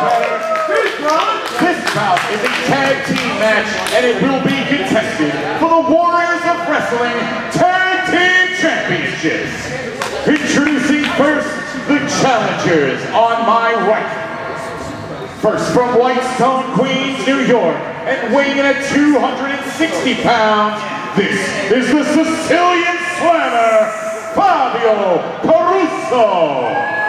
This bout is a tag team match, and it will be contested for the Warriors of Wrestling Tag Team Championships. Introducing first the challengers on my right. First from Whitestone, Queens, New York, and weighing in at 260 pounds, this is the Sicilian Slammer, Fabio Caruso.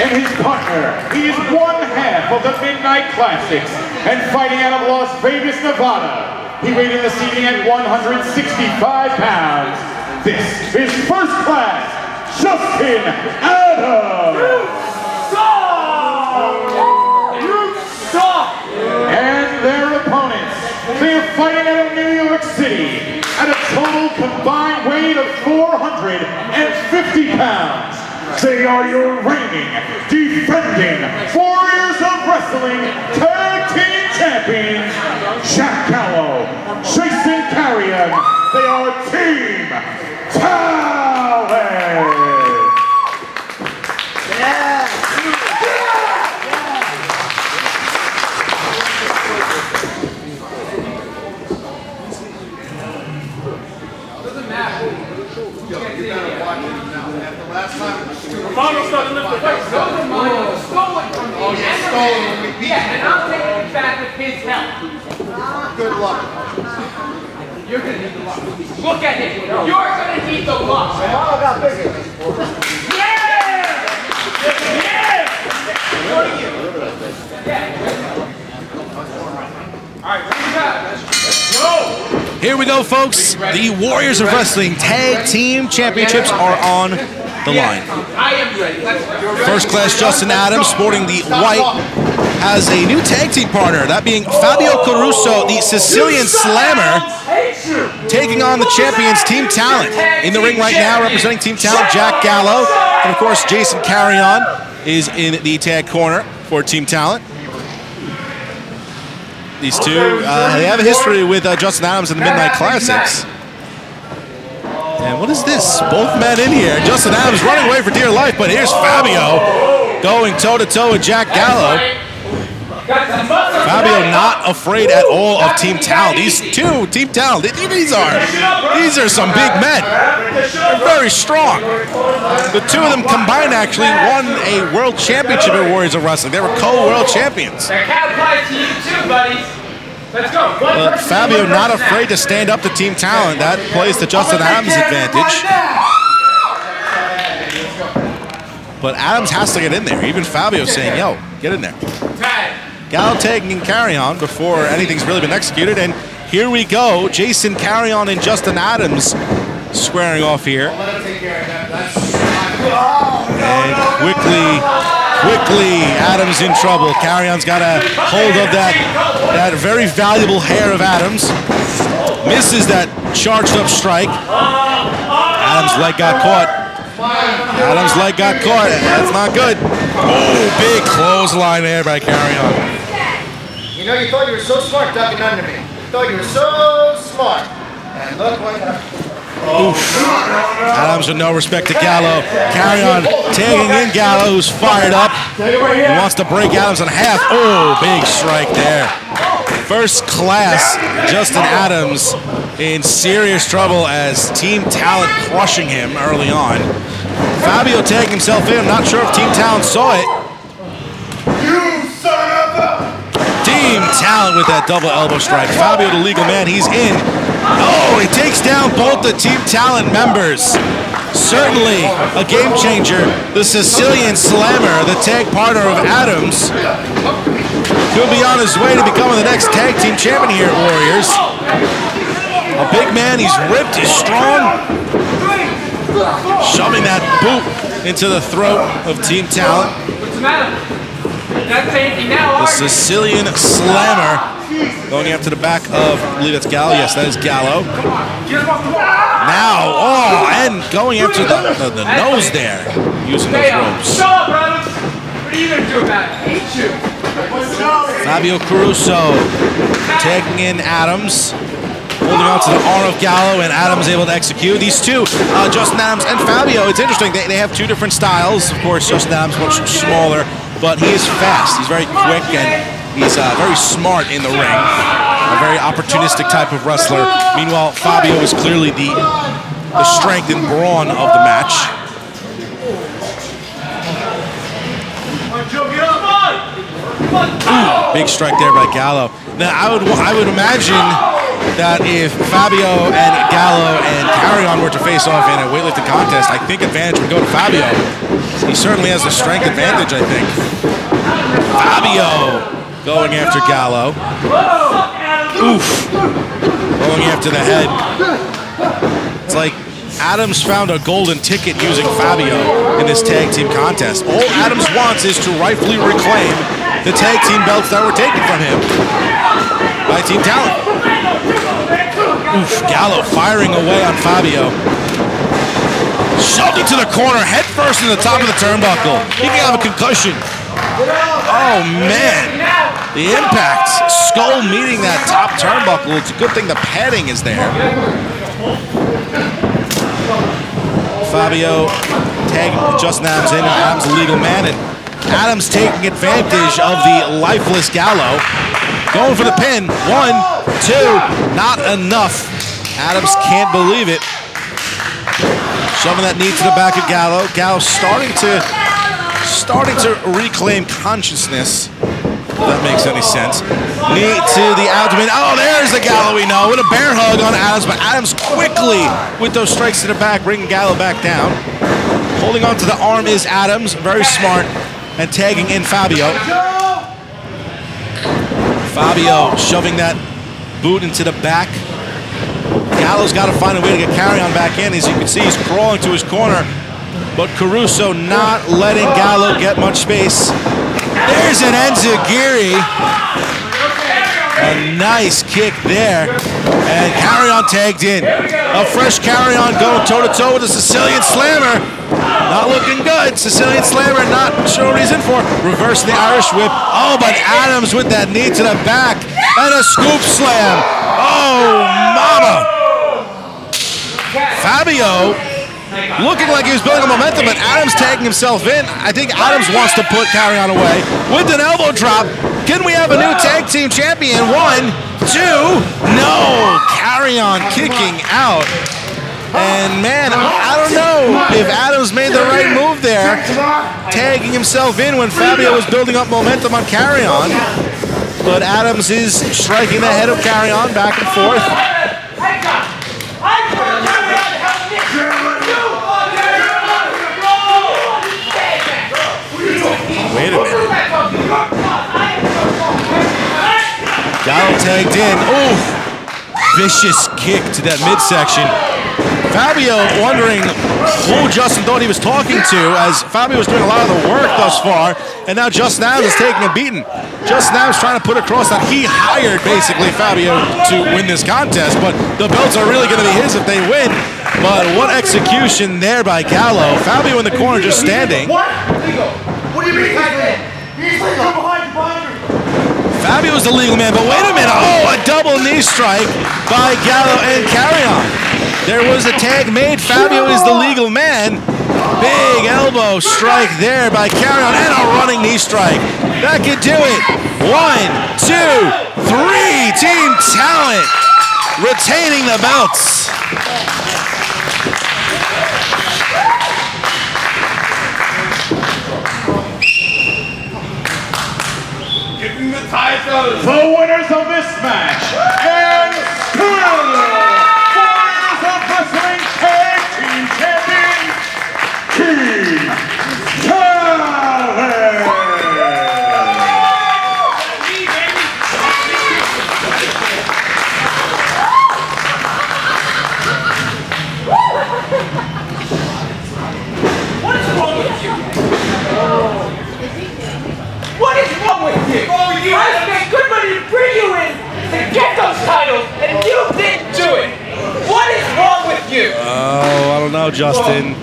And his partner, he is one half of the Midnight Classics and fighting out of Las Vegas, Nevada. He weighed in this evening at 165 pounds. This is first class, Justin Adams. And their opponents, they are fighting out of New York City at a total combined weight of 450 pounds. They are your reigning, defending Warriors of Wrestling Tag Team Champions, Jack Gallow, Jason Carrion. They are Team Talent. Romano's starting to lift the weights. Romano stole it from me. Oh, yeah, stolen when we beat Yeah, and I'm taking it back with his help. Good luck. You're gonna need the luck. Look at him. You're gonna need the luck. Romano got bigger. Yeah! Yeah! What are you? Yeah. All right, bring it back. Go. Here we go, folks. The Warriors of Wrestling Tag Team Championships are on the line. I am ready. First class Justin Adams, sporting the white, has a new tag team partner, that being Fabio Caruso, the Sicilian Slammer, taking on the champions Team Talent. In the ring right now, representing Team Talent, Jack Gallow, and of course Jason Carrion is in the tag corner for Team Talent. These two, uh, they have a history with uh, Justin Adams in the Midnight Classics. And what is this? Both men in here. Justin Adams running away for dear life, but here's Fabio going toe-to-toe with Jack Gallow. Fabio not afraid at all of Team Talent. These two, Team Talent, these are these are some big men. They're very strong. The two of them combined actually won a world championship at Warriors of Wrestling. They were co-world champions. That cat applies to you too, buddies. Let's go. But Fabio not afraid to stand up to Team Talent. That plays to Justin Adams' advantage. But Adams has to get in there. Even Fabio saying, yo, get in there. Tag. Gallow taking and Carrion before anything's really been executed. And here we go. Jason Carrion and Justin Adams squaring off here. And quickly, quickly, Adams in trouble. Carrion's got a hold of that, that very valuable hair of Adams. Misses that charged up strike. Adams' leg got caught. Adams' leg got caught. That's not good. Oh, big clothesline there by Carrion. You know, you thought you were so smart ducking under me. You thought you were so smart. And look what happened. Adams with no respect to Gallow. Carry on tagging in Gallow, who's fired up. He wants to break Adams in half. Oh, big strike there. First class, Justin Adams in serious trouble as Team Talent crushing him early on. Fabio tagging himself in. Not sure if Team Talent saw it. Team Talent with that double elbow strike. Fabio, the legal man, he's in. Oh, he takes down both the Team Talent members. Certainly a game changer. The Sicilian Slammer, the tag partner of Adams, could be on his way to becoming the next tag team champion here at Warriors. A big man, he's ripped, he's strong. Shoving that boot into the throat of Team Talent. What's the matter? The? Sicilian Slammer going after the back of, I believe that's Gallow. Yes, that is Gallow. Get him off the wall. Now, oh, and going after the, the, the nose there, using those ropes. Show up, brothers. What are you gonna do about it? Hate you. Fabio Caruso taking in Adams. Holding holding on to the arm of Gallow, and Adams able to execute. These two, uh, Justin Adams and Fabio, it's interesting. They, they have two different styles. Of course, Justin Adams much smaller, but he is fast. He's very quick, and he's uh, very smart in the ring. A very opportunistic type of wrestler. Meanwhile, Fabio is clearly the, the strength and brawn of the match. Ooh, big strike there by Gallow. Now I would I would imagine that if Fabio and Gallow and Carrion were to face off in a weightlifting contest, I think advantage would go to Fabio. He certainly has the strength advantage, I think. Fabio going after Gallow. Oof. Going after the head. It's like Adams found a golden ticket using Fabio in this tag team contest. All Adams wants is to rightfully reclaim the tag team belts that were taken from him by Team Talent. Oof, Gallow firing away on Fabio. Shoved to the corner, head first in the top of the turnbuckle. He can have a concussion. Oh, man. The impact. Skull meeting that top turnbuckle. It's a good thing the padding is there. Fabio tagging Justin Adams in. Adams a legal man. And Adams taking advantage of the lifeless Gallow. Going for the pin. One, two, not enough. Adams can't believe it. Shoving that knee to the back of Gallow. Gallow starting to starting to reclaim consciousness. If that makes any sense. Knee to the abdomen. Oh, there's the Gallow we know. With a bear hug on Adams, but Adams quickly with those strikes to the back, bringing Gallow back down. Holding on to the arm is Adams, very smart, and tagging in Fabio. Fabio shoving that boot into the back. Gallow's got to find a way to get Carrion back in. As you can see, he's crawling to his corner. But Caruso not letting Gallow get much space. There's an Enziguri. A nice kick there. And Carrion tagged in. A fresh Carrion going toe-to-toe with a Sicilian Slammer. Not looking good. Sicilian Slammer not sure in for. Reverse the Irish whip. Oh, but Adams with that knee to the back. And a scoop slam. Oh, mama. Fabio looking like he was building a momentum, but Adams tagging himself in. I think Adams wants to put Carrion away with an elbow drop. Can we have a new tag team champion? One, two, no. Carrion kicking out. And man, I don't know if Adams made the right move there, tagging himself in when Fabio was building up momentum on Carrion. But Adams is striking the head of Carrion back and forth. Wait a minute. Tagged in. Ooh, vicious kick to that midsection. Fabio wondering who Justin thought he was talking to as Fabio was doing a lot of the work thus far and now Justin Adams is taking a beating. Justin Adams trying to put across that he hired basically Fabio to win this contest but the belts are really going to be his if they win. But what execution there by Gallow. Fabio in the corner just standing. What? What do you mean? He's behind you, behind you. Fabio's the legal man, but wait a minute. Oh, a double knee strike by Gallow and Carrion. There was a tag made. Fabio is the legal man. Big elbow strike there by Carrion and a running knee strike. That could do it. One, two, three. Team Talent retaining the belts. The winners of this match Justin.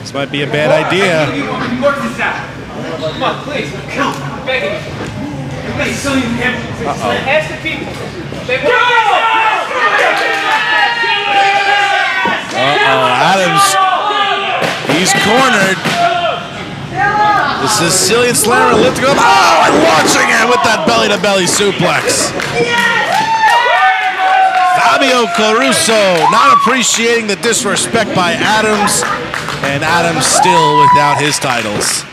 This might be a bad idea. Uh-oh, Adams. He's cornered. The Sicilian slammer lifting up. Oh, and launching him with that belly-to-belly -belly suplex. Fabio Caruso not appreciating the disrespect by Adams, and Adams still without his titles.